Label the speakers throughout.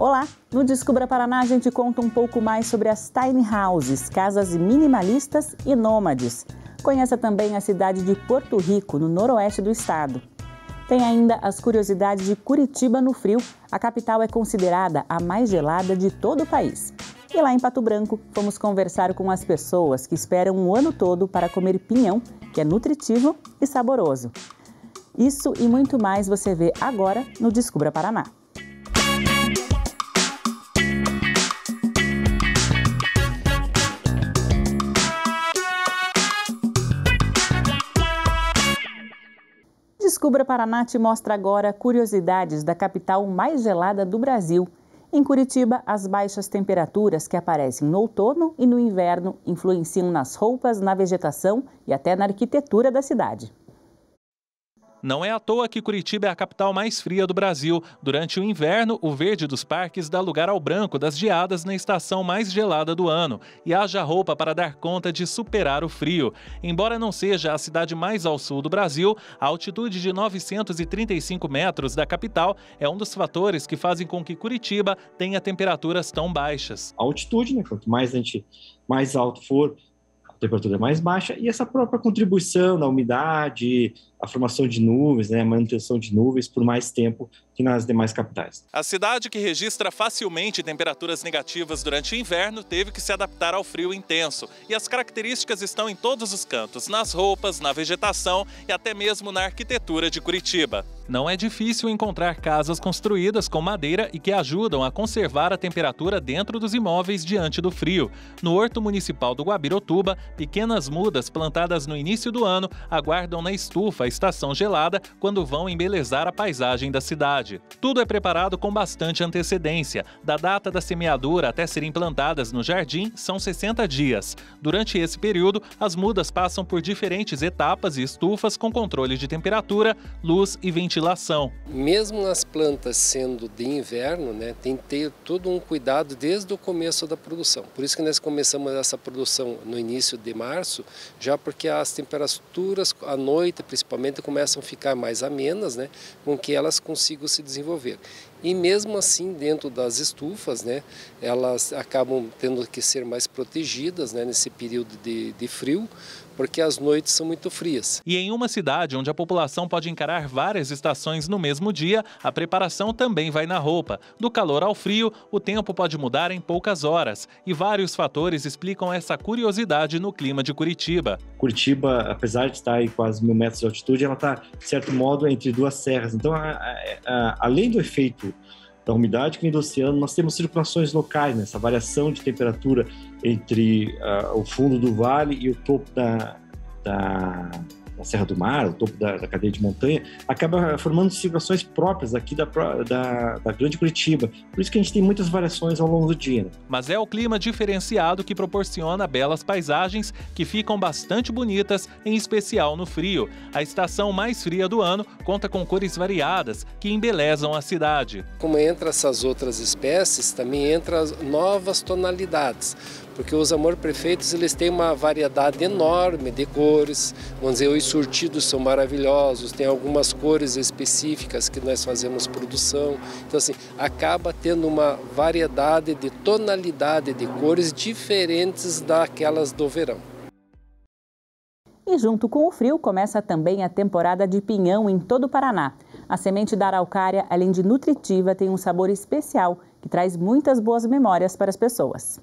Speaker 1: Olá! No Descubra Paraná a gente conta um pouco mais sobre as tiny houses, casas minimalistas e nômades. Conheça também a cidade de Porto Rico, no noroeste do estado. Tem ainda as curiosidades de Curitiba no frio. A capital é considerada a mais gelada de todo o país. E lá em Pato Branco, fomos conversar com as pessoas que esperam o ano todo para comer pinhão, que é nutritivo e saboroso. Isso e muito mais você vê agora no Descubra Paraná. Descubra Paraná te mostra agora curiosidades da capital mais gelada do Brasil. Em Curitiba, as baixas temperaturas que aparecem no outono e no inverno influenciam nas roupas, na vegetação e até na arquitetura da cidade.
Speaker 2: Não é à toa que Curitiba é a capital mais fria do Brasil. Durante o inverno, o verde dos parques dá lugar ao branco das geadas na estação mais gelada do ano. E haja roupa para dar conta de superar o frio. Embora não seja a cidade mais ao sul do Brasil, a altitude de 935 metros da capital é um dos fatores que fazem com que Curitiba tenha temperaturas tão baixas.
Speaker 3: A altitude, né? Quanto mais a gente mais alto for, temperatura mais baixa e essa própria contribuição da umidade, a formação de nuvens, né, a manutenção de nuvens por mais tempo que nas demais capitais.
Speaker 2: A cidade que registra facilmente temperaturas negativas durante o inverno teve que se adaptar ao frio intenso. E as características estão em todos os cantos, nas roupas, na vegetação e até mesmo na arquitetura de Curitiba. Não é difícil encontrar casas construídas com madeira e que ajudam a conservar a temperatura dentro dos imóveis diante do frio. No Horto Municipal do Guabirotuba, pequenas mudas plantadas no início do ano aguardam na estufa a estação gelada quando vão embelezar a paisagem da cidade. Tudo é preparado com bastante antecedência. Da data da semeadura até serem plantadas no jardim são 60 dias. Durante esse período, as mudas passam por diferentes etapas e estufas com controle de temperatura, luz e ventilação.
Speaker 4: Mesmo as plantas sendo de inverno, né, tem que ter todo um cuidado desde o começo da produção. Por isso que nós começamos essa produção no início de março, já porque as temperaturas à noite, principalmente, começam a ficar mais amenas, né, com que elas consigam se desenvolver. E mesmo assim, dentro das estufas, né, elas acabam tendo que ser mais protegidas né, nesse período de, de frio, porque as noites são muito frias.
Speaker 2: E em uma cidade onde a população pode encarar várias estações no mesmo dia, a preparação também vai na roupa. Do calor ao frio, o tempo pode mudar em poucas horas. E vários fatores explicam essa curiosidade no clima de Curitiba.
Speaker 3: Curitiba, apesar de estar em quase mil metros de altitude, ela está, de certo modo, entre duas serras. Então, a, a, a, além do efeito da umidade que vem do oceano, nós temos circulações locais, né? essa variação de temperatura entre uh, o fundo do vale e o topo da, da, da Serra do Mar, o topo da, da, cadeia de montanha, acaba formando circulações próprias aqui da, da, da, Grande Curitiba. Por isso que a gente tem muitas variações ao longo do dia. Né?
Speaker 2: Mas é o clima diferenciado que proporciona belas paisagens que ficam bastante bonitas, em especial no frio. A estação mais fria do ano conta com cores variadas que embelezam a cidade.
Speaker 4: Como entra essas outras espécies, também entra novas tonalidades porque os amor prefeitos eles têm uma variedade enorme de cores, vamos dizer, os surtidos são maravilhosos, tem algumas cores específicas que nós fazemos produção, então assim, acaba tendo uma variedade de tonalidade de cores diferentes daquelas do verão.
Speaker 1: E junto com o frio começa também a temporada de pinhão em todo o Paraná. A semente da araucária, além de nutritiva, tem um sabor especial que traz muitas boas memórias para as pessoas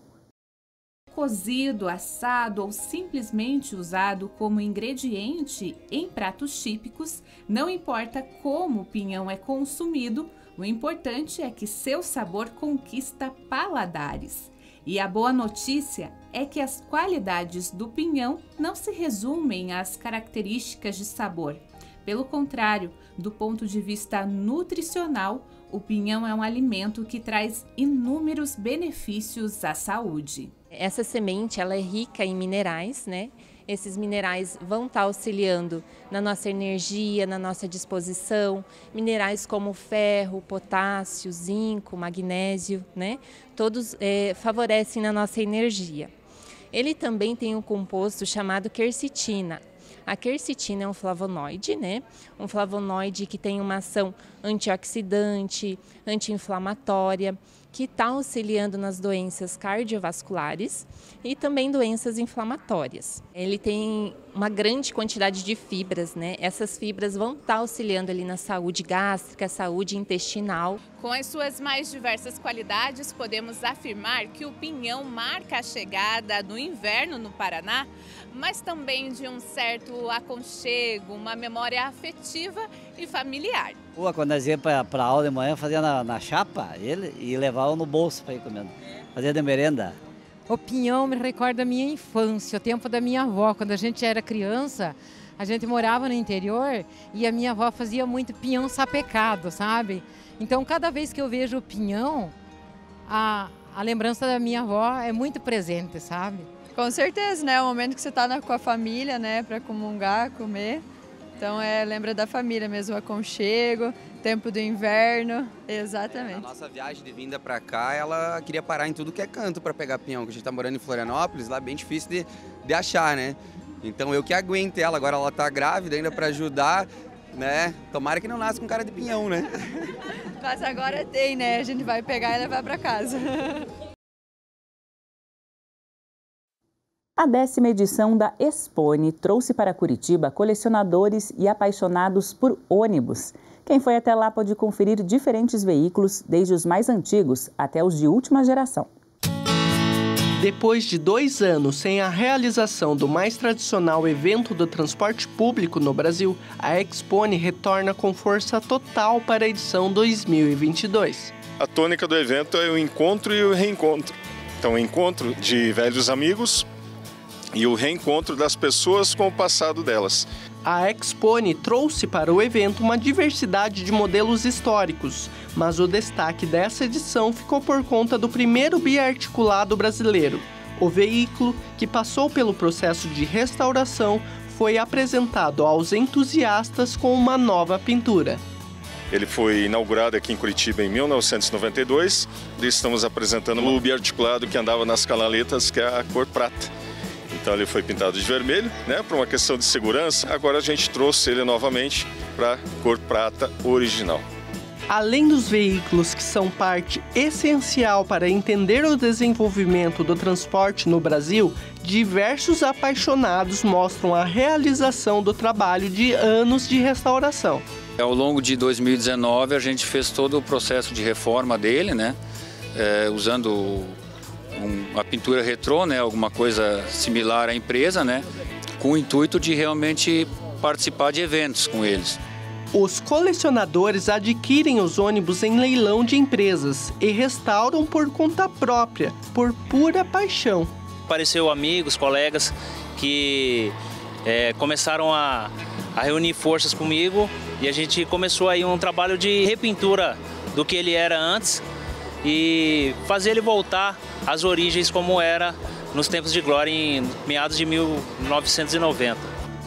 Speaker 5: cozido, assado ou simplesmente usado como ingrediente em pratos típicos, não importa como o pinhão é consumido, o importante é que seu sabor conquista paladares. E a boa notícia é que as qualidades do pinhão não se resumem às características de sabor. Pelo contrário, do ponto de vista nutricional, o pinhão é um alimento que traz inúmeros benefícios à saúde.
Speaker 6: Essa semente ela é rica em minerais, né? Esses minerais vão estar auxiliando na nossa energia, na nossa disposição. Minerais como ferro, potássio, zinco, magnésio, né? Todos é, favorecem na nossa energia. Ele também tem um composto chamado quercetina. A quercetina é um flavonoide, né? Um flavonoide que tem uma ação antioxidante, anti-inflamatória, que está auxiliando nas doenças cardiovasculares e também doenças inflamatórias. Ele tem uma grande quantidade de fibras, né? Essas fibras vão estar tá auxiliando ali na saúde gástrica, saúde intestinal.
Speaker 5: Com as suas mais diversas qualidades, podemos afirmar que o pinhão marca a chegada do inverno no Paraná, mas também de um certo aconchego, uma memória afetiva e familiar.
Speaker 7: Pô, quando nós íamos para a aula de manhã, fazia na, na, chapa ele e levava no bolso para ir comendo. Fazia de merenda.
Speaker 8: O pinhão me recorda a minha infância, o tempo da minha avó. Quando a gente era criança, a gente morava no interior e a minha avó fazia muito pinhão sapecado, sabe? Então, cada vez que eu vejo o pinhão, a, a lembrança da minha avó é muito presente, sabe?
Speaker 1: Com certeza, né? É o momento que você está com a família, né? Para comungar, comer. Então, é, lembra da família mesmo, o aconchego, tempo do inverno, exatamente. É, a
Speaker 9: nossa viagem de vinda para cá, ela queria parar em tudo que é canto para pegar pinhão, que a gente está morando em Florianópolis, lá é bem difícil de, de achar, né? Então eu que aguento ela, agora ela tá grávida ainda para ajudar, né? Tomara que não nasça com cara de pinhão, né?
Speaker 1: Mas agora tem, né? A gente vai pegar e levar para casa.
Speaker 10: A décima edição da Expone trouxe para Curitiba colecionadores e apaixonados por ônibus. Quem foi até lá pode conferir diferentes veículos, desde os mais antigos até os de última geração.
Speaker 11: Depois de dois anos sem a realização do mais tradicional evento do transporte público no Brasil, a Expone retorna com força total para a edição 2022.
Speaker 12: A tônica do evento é o encontro e o reencontro. Então, o encontro de velhos amigos e o reencontro das pessoas com o passado delas.
Speaker 11: A Expone trouxe para o evento uma diversidade de modelos históricos, mas o destaque dessa edição ficou por conta do primeiro biarticulado brasileiro. O veículo, que passou pelo processo de restauração, foi apresentado aos entusiastas com uma nova pintura.
Speaker 12: Ele foi inaugurado aqui em Curitiba em 1992 e estamos apresentando o biarticulado que andava nas canaletas, que é a cor prata. Então ele foi pintado de vermelho, né, por uma questão de segurança. Agora a gente trouxe ele novamente para cor prata original.
Speaker 11: Além dos veículos que são parte essencial para entender o desenvolvimento do transporte no Brasil, diversos apaixonados mostram a realização do trabalho de anos de restauração.
Speaker 13: Ao longo de 2019 a gente fez todo o processo de reforma dele, né? É, usando uma pintura retrô, né, alguma coisa similar à empresa, né, com o intuito de realmente participar de eventos com eles.
Speaker 11: Os colecionadores adquirem os ônibus em leilão de empresas e restauram por conta própria, por pura paixão.
Speaker 14: Apareceu amigos, colegas que é, começaram a, a reunir forças comigo e a gente começou aí um trabalho de repintura do que ele era antes e fazer ele voltar às origens como era nos tempos de glória em meados de 1990.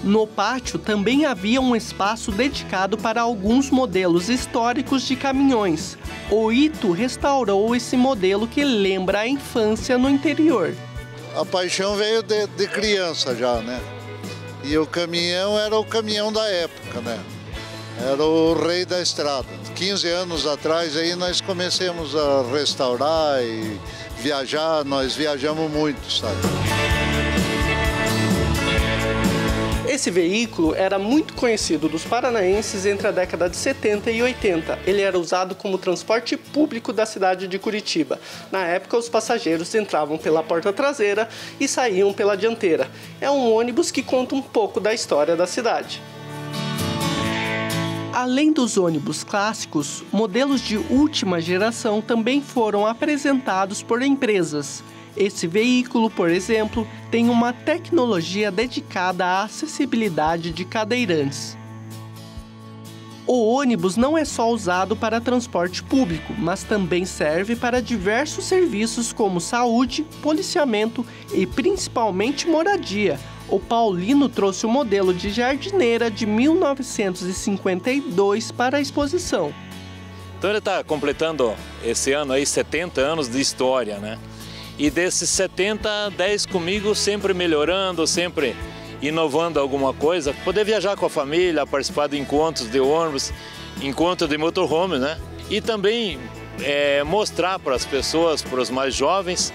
Speaker 11: No pátio também havia um espaço dedicado para alguns modelos históricos de caminhões. O Ito restaurou esse modelo que lembra a infância no interior.
Speaker 15: A paixão veio de, de criança já, né? E o caminhão era o caminhão da época, né? Era o rei da estrada. 15 anos atrás aí nós começamos a restaurar e viajar, nós viajamos muito, sabe?
Speaker 11: Esse veículo era muito conhecido dos paranaenses entre a década de 70 e 80. Ele era usado como transporte público da cidade de Curitiba. Na época, os passageiros entravam pela porta traseira e saíam pela dianteira. É um ônibus que conta um pouco da história da cidade. Além dos ônibus clássicos, modelos de última geração também foram apresentados por empresas. Esse veículo, por exemplo, tem uma tecnologia dedicada à acessibilidade de cadeirantes. O ônibus não é só usado para transporte público, mas também serve para diversos serviços como saúde, policiamento e principalmente moradia, o Paulino trouxe o modelo de jardineira de 1952 para a exposição.
Speaker 16: Então ele está completando esse ano aí 70 anos de história, né? E desses 70, 10 comigo, sempre melhorando, sempre inovando alguma coisa, poder viajar com a família, participar de encontros de ônibus, encontro de motorhome, né? E também é, mostrar para as pessoas, para os mais jovens,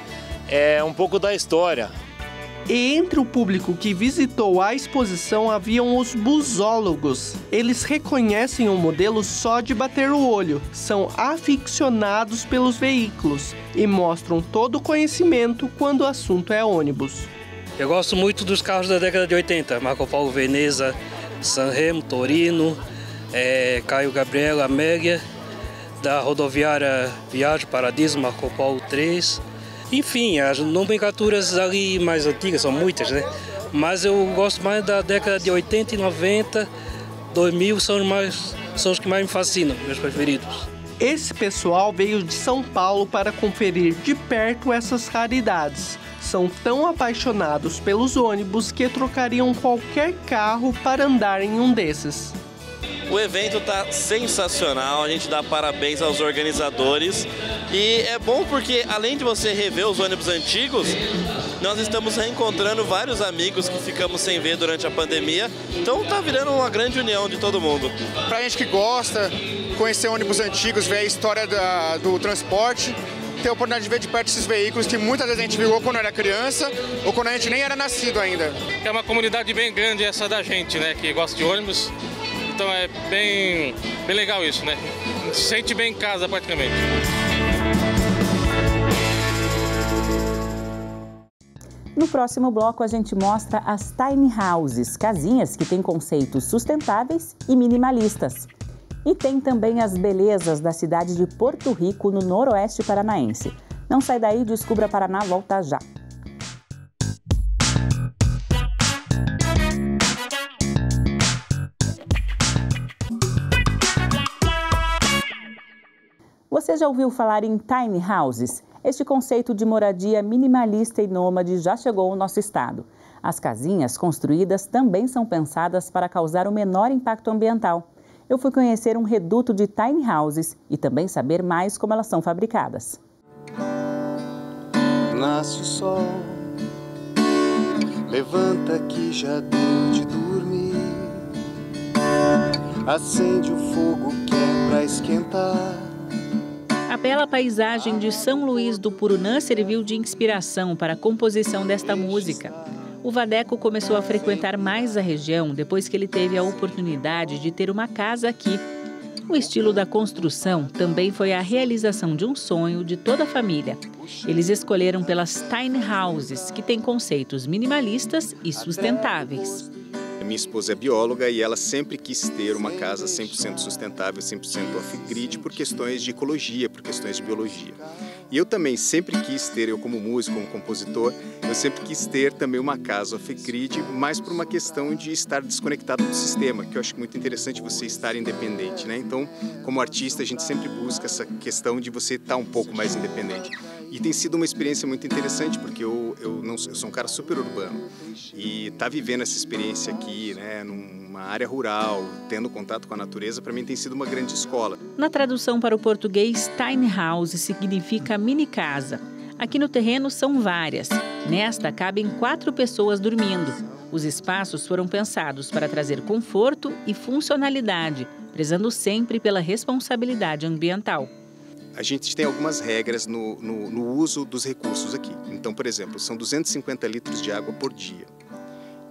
Speaker 16: é, um pouco da história.
Speaker 11: E entre o público que visitou a exposição haviam os busólogos. Eles reconhecem o modelo só de bater o olho, são aficionados pelos veículos e mostram todo o conhecimento quando o assunto é ônibus.
Speaker 17: Eu gosto muito dos carros da década de 80, Marco Paulo Veneza, Sanremo, Torino, é, Caio Gabriel, Amélia, da rodoviária Viagem Paradiso, Marco Paulo 3. Enfim, as nomenclaturas ali mais antigas são muitas, né? Mas eu gosto mais da década de 80 e 90, 2000 são, mais, são os que mais me fascinam, meus preferidos.
Speaker 11: Esse pessoal veio de São Paulo para conferir de perto essas raridades. São tão apaixonados pelos ônibus que trocariam qualquer carro para andar em um desses.
Speaker 18: O evento está sensacional, a gente dá parabéns aos organizadores e é bom porque além de você rever os ônibus antigos, nós estamos reencontrando vários amigos que ficamos sem ver durante a pandemia, então tá virando uma grande união de todo mundo.
Speaker 19: Pra gente que gosta, conhecer ônibus antigos, ver a história da, do transporte, ter a oportunidade de ver de perto esses veículos que muitas vezes a gente viu quando era criança ou quando a gente nem era nascido ainda.
Speaker 20: É uma comunidade bem grande essa da gente, né, que gosta de ônibus. Então é bem, bem legal isso, né? Se sente bem em casa praticamente.
Speaker 10: No próximo bloco, a gente mostra as tiny houses, casinhas que têm conceitos sustentáveis e minimalistas. E tem também as belezas da cidade de Porto Rico, no noroeste paranaense. Não sai daí, descubra Paraná, volta já. Você já ouviu falar em tiny houses? Este conceito de moradia minimalista e nômade já chegou ao nosso estado. As casinhas construídas também são pensadas para causar o menor impacto ambiental. Eu fui conhecer um reduto de tiny houses e também saber mais como elas são fabricadas.
Speaker 21: Nasce o sol, levanta que já deu de dormir. Acende o fogo que é pra esquentar.
Speaker 10: A bela paisagem de São Luís do Purunã serviu de inspiração para a composição desta música. O Vadeco começou a frequentar mais a região depois que ele teve a oportunidade de ter uma casa aqui. O estilo da construção também foi a realização de um sonho de toda a família. Eles escolheram pelas tiny houses, que têm conceitos minimalistas e sustentáveis.
Speaker 22: Minha esposa é bióloga e ela sempre quis ter uma casa 100% sustentável, 100% off-grid por questões de ecologia, por questões de biologia. E eu também sempre quis ter, eu como músico, como compositor, eu sempre quis ter também uma casa off-grid, mais por uma questão de estar desconectado do sistema, que eu acho muito interessante você estar independente, né? Então, como artista, a gente sempre busca essa questão de você estar um pouco mais independente. E tem sido uma experiência muito interessante, porque eu, eu, não, eu sou um cara super urbano. E tá vivendo essa experiência aqui, né, numa área rural, tendo contato com a natureza, para mim tem sido uma grande escola.
Speaker 10: Na tradução para o português, tiny house significa mini casa. Aqui no terreno são várias. Nesta cabem quatro pessoas dormindo. Os espaços foram pensados para trazer conforto e funcionalidade, prezando sempre pela responsabilidade ambiental
Speaker 22: a gente tem algumas regras no, no, no, uso dos recursos aqui. Então, por exemplo, são 250 litros de água por dia.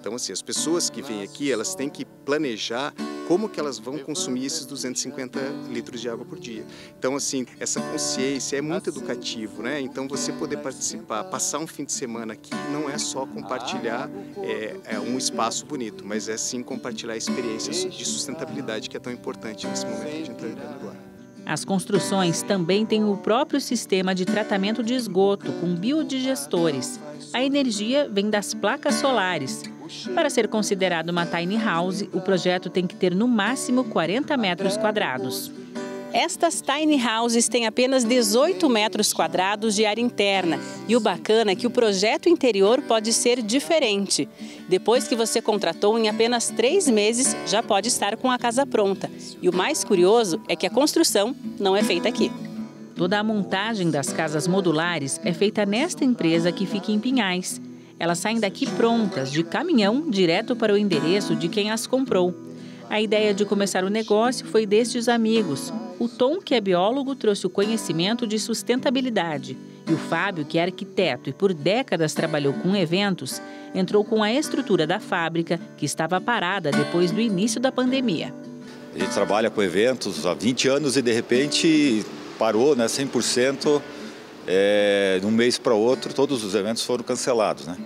Speaker 22: Então, assim, as pessoas que vêm aqui, elas têm que planejar como que elas vão consumir esses 250 litros de água por dia. Então, assim, essa consciência é muito educativo, né? Então, você poder participar, passar um fim de semana aqui, não é só compartilhar é, é um espaço bonito, mas é sim compartilhar experiências de sustentabilidade que é tão importante nesse momento que a gente está vivendo agora.
Speaker 10: As construções também têm o próprio sistema de tratamento de esgoto com biodigestores. A energia vem das placas solares. Para ser considerado uma tiny house, o projeto tem que ter no máximo 40 metros quadrados. Estas tiny houses têm apenas 18 metros quadrados de área interna e o bacana é que o projeto interior pode ser diferente. Depois que você contratou, em apenas três meses já pode estar com a casa pronta. E o mais curioso é que a construção não é feita aqui. Toda a montagem das casas modulares é feita nesta empresa que fica em Pinhais. Elas saem daqui prontas, de caminhão, direto para o endereço de quem as comprou. A ideia de começar o negócio foi destes amigos. O Tom, que é biólogo, trouxe o conhecimento de sustentabilidade. E o Fábio, que é arquiteto e por décadas trabalhou com eventos, entrou com a estrutura da fábrica, que estava parada depois do início da pandemia.
Speaker 23: A gente trabalha com eventos há 20 anos e de repente parou, né, 100%. É, de um mês para outro, todos os eventos foram cancelados, né?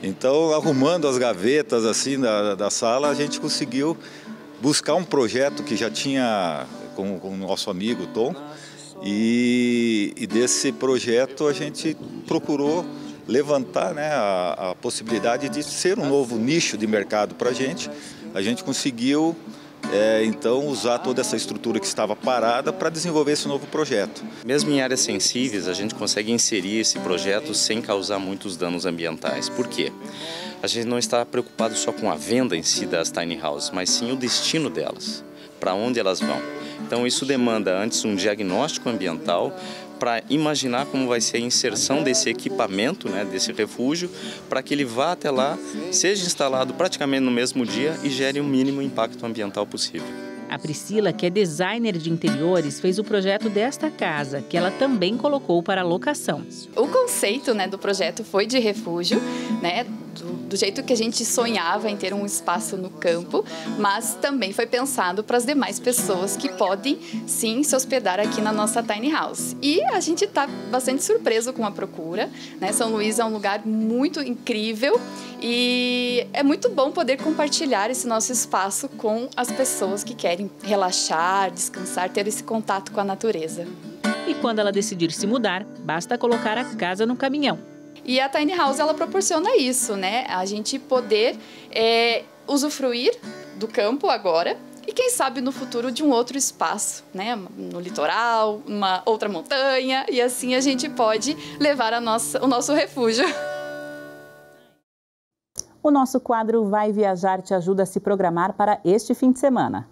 Speaker 23: Então, arrumando as gavetas assim da, da sala, a gente conseguiu buscar um projeto que já tinha com, com o nosso amigo Tom. E, e, desse projeto a gente procurou levantar né, a, a possibilidade de ser um novo nicho de mercado para a gente. A gente conseguiu é, então usar toda essa estrutura que estava parada para desenvolver esse novo projeto.
Speaker 24: Mesmo em áreas sensíveis, a gente consegue inserir esse projeto sem causar muitos danos ambientais. Por quê? A gente não está preocupado só com a venda em si das tiny houses, mas sim o destino delas, para onde elas vão. Então isso demanda antes um diagnóstico ambiental para imaginar como vai ser a inserção desse equipamento, né, desse refúgio, para que ele vá até lá, seja instalado praticamente no mesmo dia e gere o mínimo impacto ambiental possível.
Speaker 10: A Priscila, que é designer de interiores, fez o projeto desta casa, que ela também colocou para locação.
Speaker 25: O conceito né, do projeto foi de refúgio, né, do, jeito que a gente sonhava em ter um espaço no campo, mas também foi pensado para as demais pessoas que podem sim se hospedar aqui na nossa tiny house. E a gente está bastante surpreso com a procura. Né? São Luís é um lugar muito incrível e é muito bom poder compartilhar esse nosso espaço com as pessoas que querem relaxar, descansar, ter esse contato com a natureza.
Speaker 10: E quando ela decidir se mudar, basta colocar a casa no caminhão
Speaker 25: e a Tiny House ela proporciona isso, né? A gente poder é, usufruir do campo agora e quem sabe no futuro de um outro espaço, né? No litoral, uma outra montanha e assim a gente pode levar a nossa, o nosso refúgio.
Speaker 10: O nosso quadro Vai Viajar te ajuda a se programar para este fim de semana.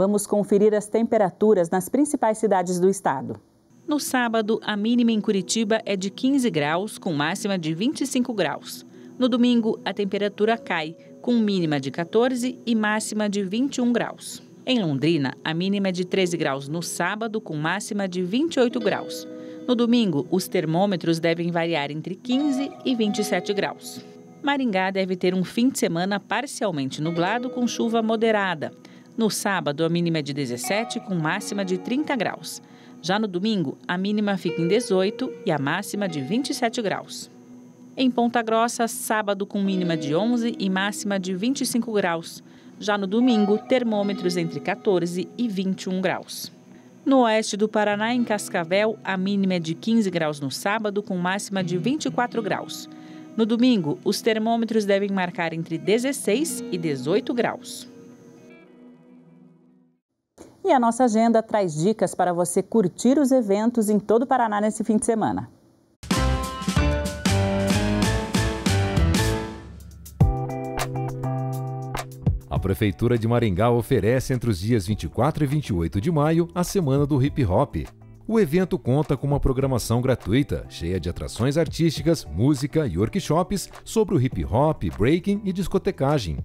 Speaker 10: Vamos conferir as temperaturas nas principais cidades do estado. No sábado, a mínima em Curitiba é de 15 graus, com máxima de 25 graus. No domingo, a temperatura cai, com mínima de 14 e máxima de 21 graus. Em Londrina, a mínima é de 13 graus no sábado, com máxima de 28 graus. No domingo, os termômetros devem variar entre 15 e 27 graus. Maringá deve ter um fim de semana parcialmente nublado com chuva moderada. No sábado, a mínima é de 17, com máxima de 30 graus. Já no domingo, a mínima fica em 18 e a máxima de 27 graus. Em Ponta Grossa, sábado com mínima de 11 e máxima de 25 graus. Já no domingo, termômetros entre 14 e 21 graus. No oeste do Paraná, em Cascavel, a mínima é de 15 graus no sábado, com máxima de 24 graus. No domingo, os termômetros devem marcar entre 16 e 18 graus. E a nossa agenda traz dicas para você curtir os eventos em todo o Paraná nesse fim de semana.
Speaker 26: A Prefeitura de Maringá oferece entre os dias 24 e 28 de maio a Semana do Hip Hop. O evento conta com uma programação gratuita, cheia de atrações artísticas, música e workshops sobre o hip hop, breaking e discotecagem.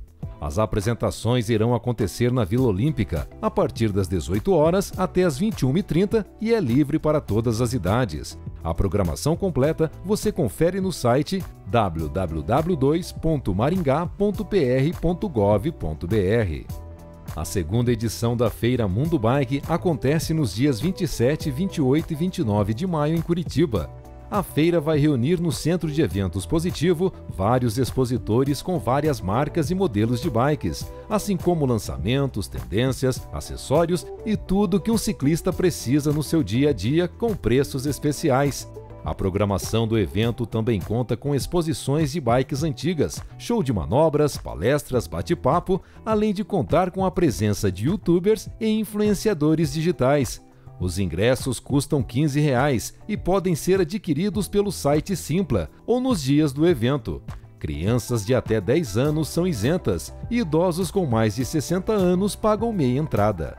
Speaker 26: As apresentações irão acontecer na Vila Olímpica a partir das 18 horas até as 21h30 e é livre para todas as idades. A programação completa você confere no site www.maringá.pr.gov.br. A segunda edição da Feira Mundo Bike acontece nos dias 27, 28 e 29 de maio em Curitiba. A feira vai reunir no Centro de Eventos Positivo vários expositores com várias marcas e modelos de bikes, assim como lançamentos, tendências, acessórios e tudo que um ciclista precisa no seu dia a dia com preços especiais. A programação do evento também conta com exposições de bikes antigas, show de manobras, palestras, bate-papo, além de contar com a presença de youtubers e influenciadores digitais. Os ingressos custam 15 reais e podem ser adquiridos pelo site Simpla ou nos dias do evento. Crianças de até 10 anos são isentas e idosos com mais de 60 anos pagam meia entrada.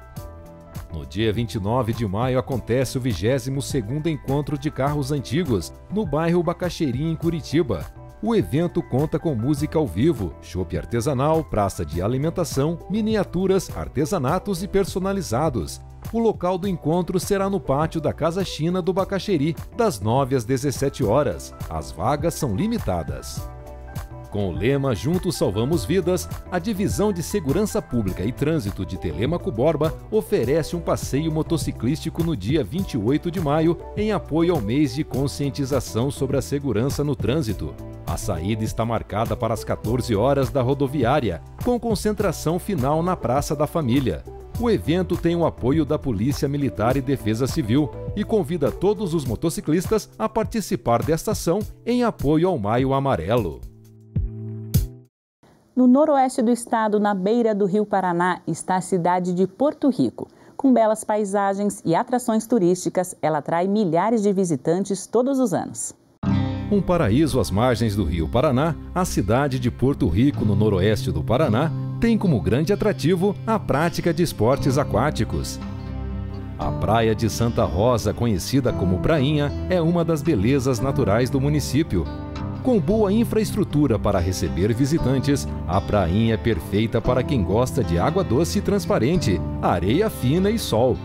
Speaker 26: No dia 29 de maio acontece o 22º Encontro de Carros Antigos, no bairro Bacaxerim, em Curitiba. O evento conta com música ao vivo, chopp artesanal, praça de alimentação, miniaturas, artesanatos e personalizados. O local do encontro será no pátio da Casa China do Bacaxeri, das 9 às 17 horas. As vagas são limitadas. Com o lema Juntos Salvamos Vidas, a Divisão de Segurança Pública e Trânsito de Telemaco Borba oferece um passeio motociclístico no dia 28 de maio, em apoio ao mês de conscientização sobre a segurança no trânsito. A saída está marcada para as 14 horas da rodoviária, com concentração final na Praça da Família. O evento tem o apoio da Polícia Militar e Defesa Civil e convida todos os motociclistas a participar desta ação em apoio ao Maio Amarelo.
Speaker 10: No noroeste do estado, na beira do rio Paraná, está a cidade de Porto Rico. Com belas paisagens e atrações turísticas, ela atrai milhares de visitantes todos os anos.
Speaker 26: Um paraíso às margens do rio Paraná, a cidade de Porto Rico, no noroeste do Paraná, tem como grande atrativo a prática de esportes aquáticos. A Praia de Santa Rosa, conhecida como Prainha, é uma das belezas naturais do município. Com boa infraestrutura para receber visitantes, a prainha é perfeita para quem gosta de água doce e transparente, areia fina e sol.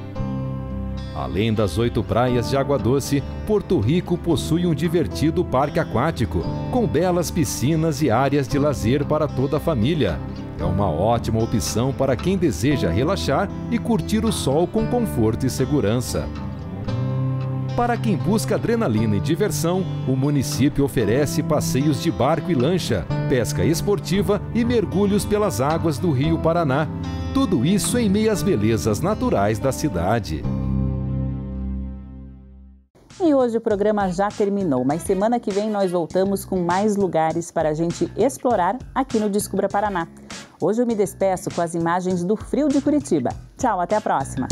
Speaker 26: Além das oito praias de água doce, Porto Rico possui um divertido parque aquático, com belas piscinas e áreas de lazer para toda a família. É uma ótima opção para quem deseja relaxar e curtir o sol com conforto e segurança. Para quem busca adrenalina e diversão, o município oferece passeios de barco e lancha, pesca esportiva e mergulhos pelas águas do Rio Paraná. Tudo isso em meio às belezas naturais da cidade.
Speaker 10: E hoje o programa já terminou, mas semana que vem nós voltamos com mais lugares para a gente explorar aqui no Descubra Paraná. Hoje eu me despeço com as imagens do frio de Curitiba. Tchau, até a próxima!